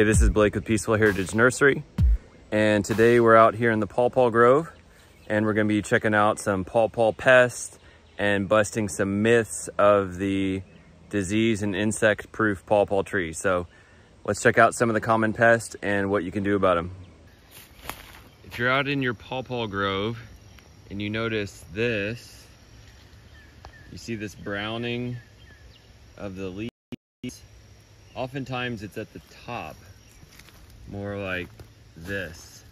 Hey, this is Blake with Peaceful Heritage Nursery. And today we're out here in the pawpaw grove and we're gonna be checking out some pawpaw pests and busting some myths of the disease and insect proof pawpaw tree. So let's check out some of the common pests and what you can do about them. If you're out in your pawpaw grove and you notice this, you see this browning of the leaves Oftentimes it's at the top, more like this.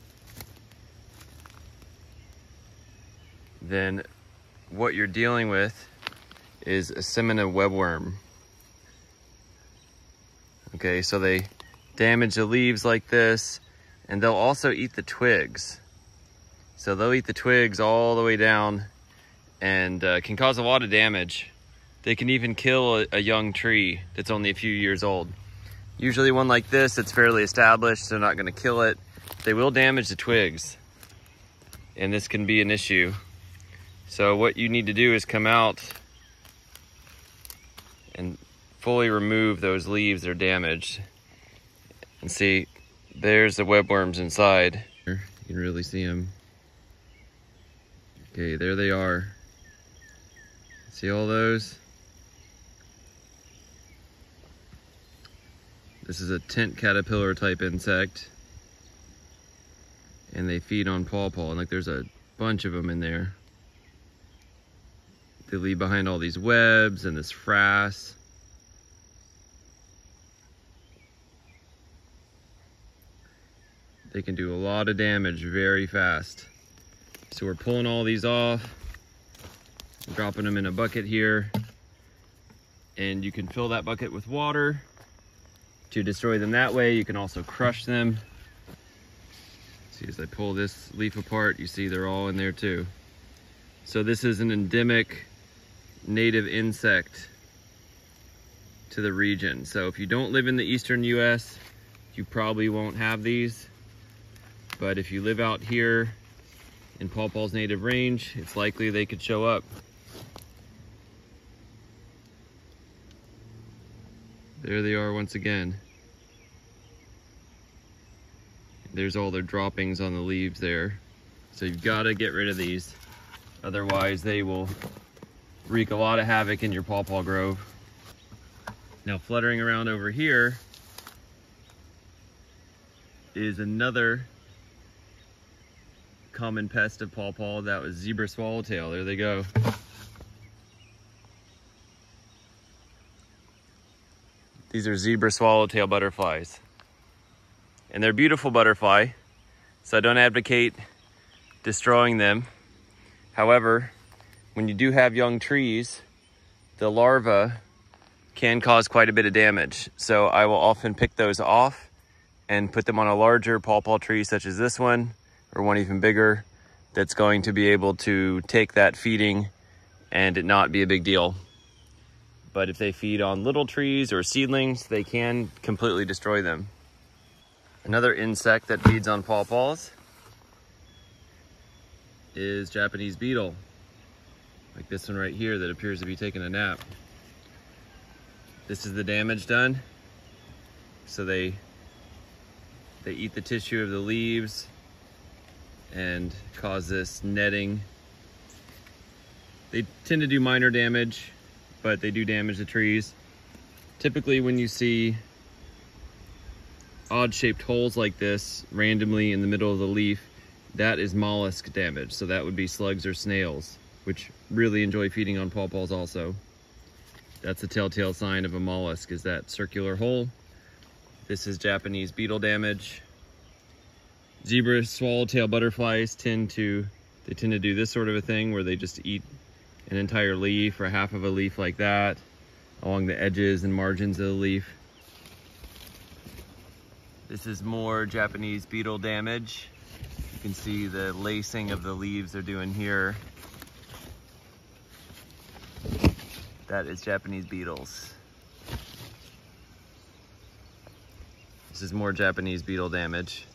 Then what you're dealing with is Asimina webworm. Okay, so they damage the leaves like this, and they'll also eat the twigs. So they'll eat the twigs all the way down and uh, can cause a lot of damage. They can even kill a, a young tree that's only a few years old. Usually one like this, it's fairly established, they're not gonna kill it. They will damage the twigs, and this can be an issue. So what you need to do is come out and fully remove those leaves that are damaged. And see, there's the webworms inside. You can really see them. Okay, there they are. See all those? This is a tent caterpillar type insect. And they feed on pawpaw. And like there's a bunch of them in there. They leave behind all these webs and this frass. They can do a lot of damage very fast. So we're pulling all these off, dropping them in a bucket here. And you can fill that bucket with water to destroy them that way. You can also crush them. See, as I pull this leaf apart, you see they're all in there too. So this is an endemic native insect to the region. So if you don't live in the eastern US, you probably won't have these. But if you live out here in pawpaw's native range, it's likely they could show up. There they are once again. There's all their droppings on the leaves there. So you've got to get rid of these. Otherwise they will wreak a lot of havoc in your pawpaw grove. Now fluttering around over here is another common pest of pawpaw. That was zebra swallowtail. There they go. These are zebra swallowtail butterflies. And they're beautiful butterfly, so I don't advocate destroying them. However, when you do have young trees, the larvae can cause quite a bit of damage. So I will often pick those off and put them on a larger pawpaw tree such as this one or one even bigger that's going to be able to take that feeding and it not be a big deal. But if they feed on little trees or seedlings, they can completely destroy them. Another insect that feeds on pawpaws is Japanese beetle. Like this one right here that appears to be taking a nap. This is the damage done. So they they eat the tissue of the leaves and cause this netting. They tend to do minor damage but they do damage the trees. Typically when you see odd shaped holes like this randomly in the middle of the leaf, that is mollusk damage. So that would be slugs or snails, which really enjoy feeding on pawpaws also. That's a telltale sign of a mollusk is that circular hole. This is Japanese beetle damage. Zebra swallowtail butterflies tend to, they tend to do this sort of a thing where they just eat an entire leaf or half of a leaf like that along the edges and margins of the leaf. This is more Japanese beetle damage. You can see the lacing of the leaves they're doing here. That is Japanese beetles. This is more Japanese beetle damage.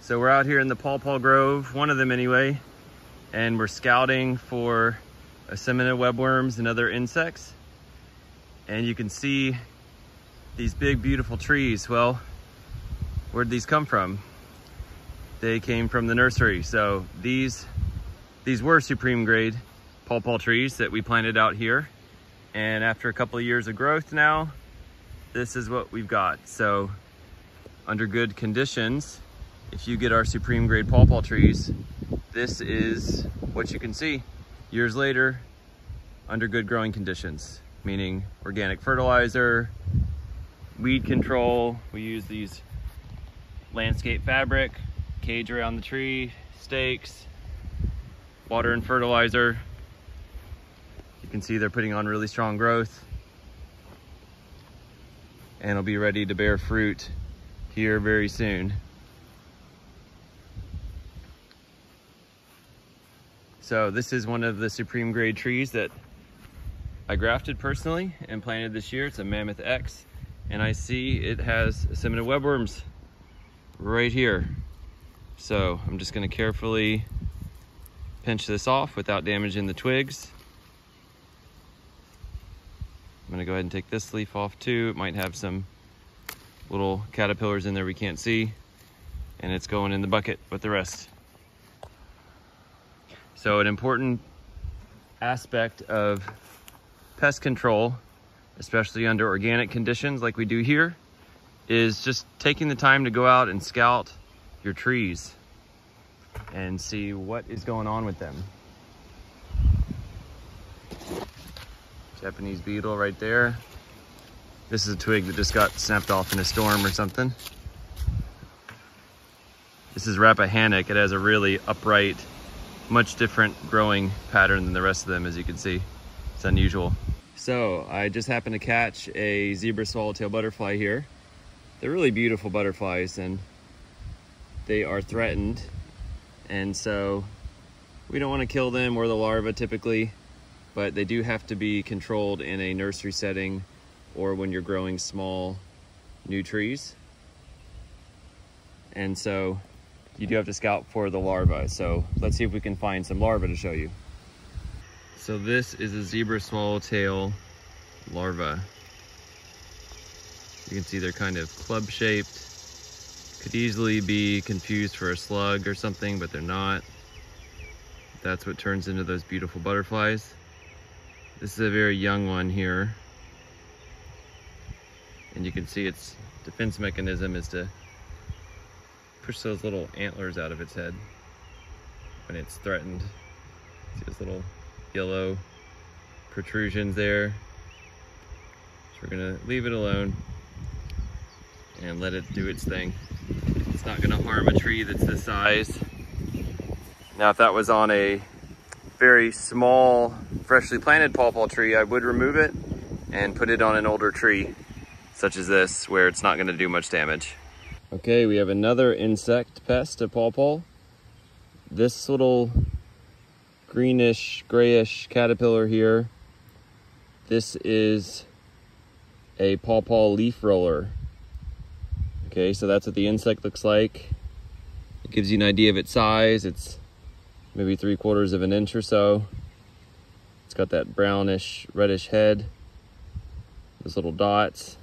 So we're out here in the Pawpaw Grove, one of them anyway, and we're scouting for Asimina webworms and other insects. And you can see these big, beautiful trees. Well, where'd these come from? They came from the nursery. So these, these were supreme grade pawpaw trees that we planted out here. And after a couple of years of growth now, this is what we've got. So under good conditions, if you get our supreme grade pawpaw trees, this is what you can see years later under good growing conditions, meaning organic fertilizer, weed control. We use these landscape fabric, cage around the tree, stakes, water and fertilizer. You can see they're putting on really strong growth and it'll be ready to bear fruit here very soon. So this is one of the supreme grade trees that I grafted personally and planted this year. It's a Mammoth X and I see it has Asimina webworms right here. So I'm just gonna carefully pinch this off without damaging the twigs. I'm gonna go ahead and take this leaf off too. It might have some little caterpillars in there we can't see and it's going in the bucket with the rest. So an important aspect of pest control, especially under organic conditions like we do here, is just taking the time to go out and scout your trees and see what is going on with them. Japanese beetle right there. This is a twig that just got snapped off in a storm or something. This is Rappahannock. It has a really upright, much different growing pattern than the rest of them, as you can see. It's unusual. So I just happened to catch a zebra swallowtail butterfly here. They're really beautiful butterflies and they are threatened. And so we don't want to kill them or the larva typically, but they do have to be controlled in a nursery setting or when you're growing small new trees. And so you do have to scout for the larvae. So let's see if we can find some larvae to show you. So this is a zebra swallowtail larva. You can see they're kind of club shaped. Could easily be confused for a slug or something, but they're not. That's what turns into those beautiful butterflies. This is a very young one here and you can see its defense mechanism is to push those little antlers out of its head when it's threatened. See those little yellow protrusions there. So we're gonna leave it alone and let it do its thing. It's not gonna harm a tree that's this size. Now if that was on a very small, freshly planted pawpaw tree, I would remove it and put it on an older tree such as this, where it's not gonna do much damage. Okay, we have another insect pest, a pawpaw. This little greenish, grayish caterpillar here, this is a pawpaw leaf roller. Okay, so that's what the insect looks like. It gives you an idea of its size. It's maybe three quarters of an inch or so. It's got that brownish, reddish head, those little dots.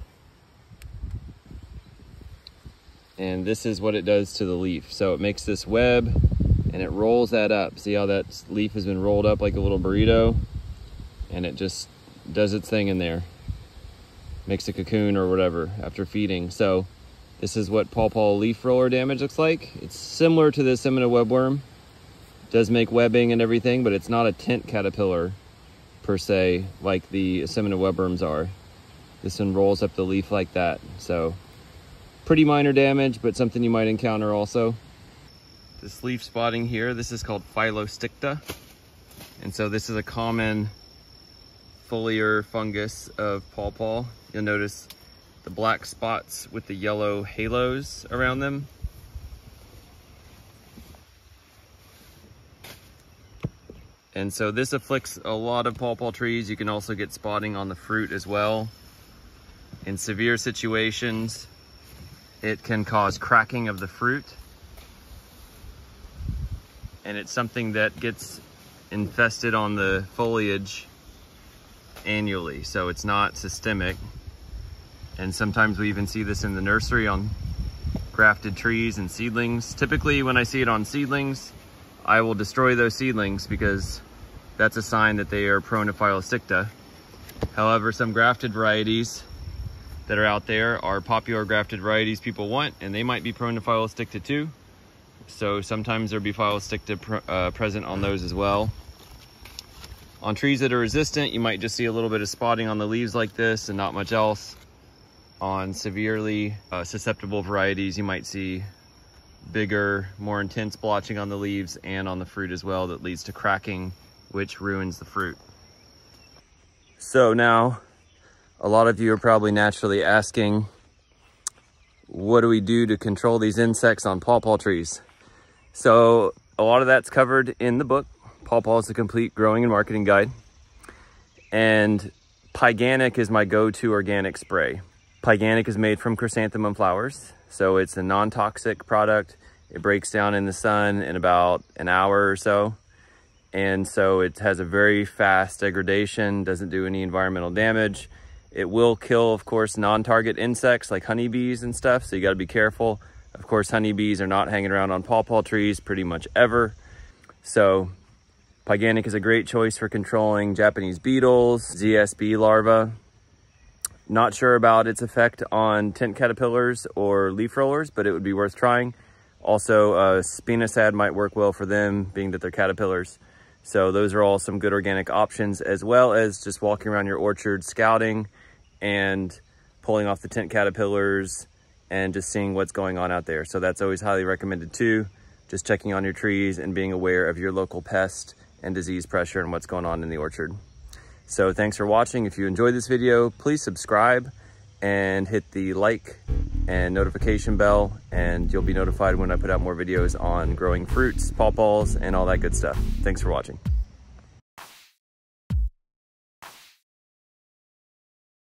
And this is what it does to the leaf. So it makes this web and it rolls that up. See how that leaf has been rolled up like a little burrito? And it just does its thing in there. Makes a cocoon or whatever after feeding. So this is what pawpaw leaf roller damage looks like. It's similar to the Asimina webworm. It does make webbing and everything, but it's not a tent caterpillar per se, like the Asimina webworms are. This one rolls up the leaf like that. So pretty minor damage, but something you might encounter also. This leaf spotting here, this is called Phyllosticta. And so this is a common foliar fungus of pawpaw. You'll notice the black spots with the yellow halos around them. And so this afflicts a lot of pawpaw trees. You can also get spotting on the fruit as well. In severe situations, it can cause cracking of the fruit. And it's something that gets infested on the foliage annually. So it's not systemic. And sometimes we even see this in the nursery on grafted trees and seedlings. Typically when I see it on seedlings, I will destroy those seedlings because that's a sign that they are prone to Phyllosticta. However, some grafted varieties that are out there are popular grafted varieties people want, and they might be prone to Phyllosticta too. So sometimes there'll be Phyllosticta pr uh, present on those as well. On trees that are resistant, you might just see a little bit of spotting on the leaves like this and not much else. On severely uh, susceptible varieties, you might see bigger, more intense blotching on the leaves and on the fruit as well that leads to cracking, which ruins the fruit. So now, a lot of you are probably naturally asking, what do we do to control these insects on pawpaw trees? So a lot of that's covered in the book. Pawpaw is a complete growing and marketing guide. And Pyganic is my go-to organic spray. Pyganic is made from chrysanthemum flowers. So it's a non-toxic product. It breaks down in the sun in about an hour or so. And so it has a very fast degradation, doesn't do any environmental damage. It will kill, of course, non-target insects like honeybees and stuff, so you gotta be careful. Of course, honeybees are not hanging around on pawpaw trees pretty much ever. So Pyganic is a great choice for controlling Japanese beetles, ZSB larvae. Not sure about its effect on tent caterpillars or leaf rollers, but it would be worth trying. Also, uh, spinosad might work well for them, being that they're caterpillars. So those are all some good organic options, as well as just walking around your orchard scouting and pulling off the tent caterpillars and just seeing what's going on out there. So that's always highly recommended too. Just checking on your trees and being aware of your local pest and disease pressure and what's going on in the orchard. So thanks for watching. If you enjoyed this video, please subscribe and hit the like and notification bell and you'll be notified when I put out more videos on growing fruits, pawpaws, and all that good stuff. Thanks for watching.